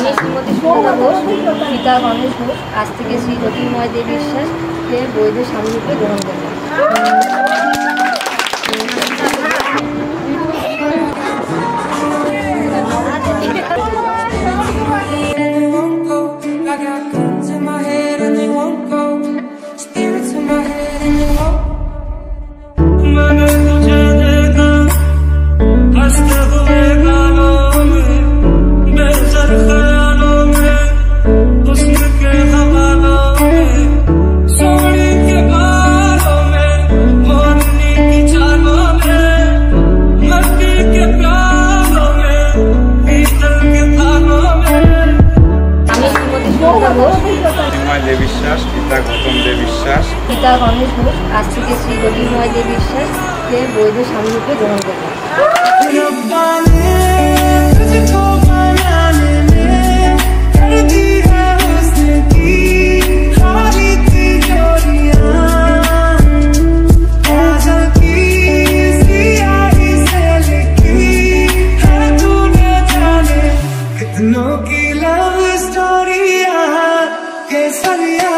আমি শ্রীমতী সুন্দর ঘোষ, সীতা গণেশ ঘোষ। আজ থেকে শ্রী জ্যোতির্ময় দেব বিশ্বাসকে বৈধ স্বামীরূপে গ্রহণ করবেন। বিশ্বাস। পিতা গণেশ ঘোষ আজ থেকে শ্রী রবি মহাদেব বিশ্বাস বিশ্বাসকে বৈধ স্বামীকে গ্রহণ করে कितनों की लव स्टोरी यार कैसा लिया